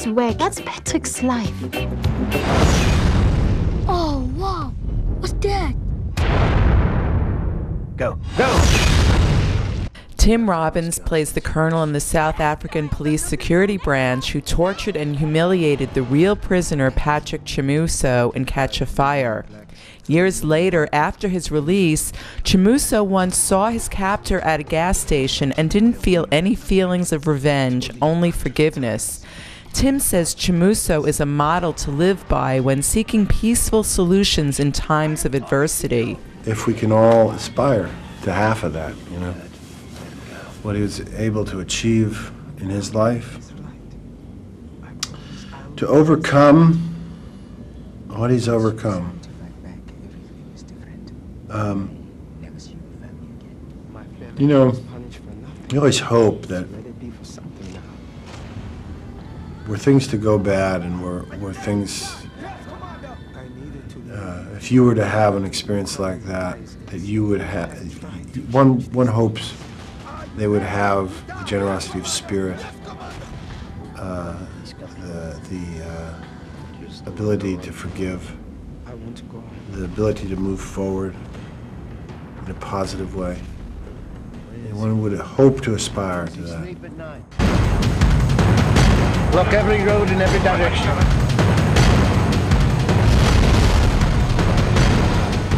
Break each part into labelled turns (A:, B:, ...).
A: is where that's Patrick's life.
B: Oh, wow. What's that?
C: Go. Go!
D: Tim Robbins plays the colonel in the South African police security branch who tortured and humiliated the real prisoner Patrick Chamusso in Catch a Fire. Years later, after his release, Chamusso once saw his captor at a gas station and didn't feel any feelings of revenge, only forgiveness. Tim says Chamusso is a model to live by when seeking peaceful solutions in times of adversity.
E: If we can all aspire to half of that, you know, what he was able to achieve in his life, to overcome what he's overcome. Um, you know, you always hope that were things to go bad and were, were things, uh, if you were to have an experience like that, that you would have, one, one hopes they would have the generosity of spirit, uh, the, the uh, ability to forgive, the ability to move forward in a positive way. And one would hope to aspire to that.
C: Block every road in every direction.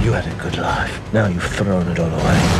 C: You had a good life. Now you've thrown it all away.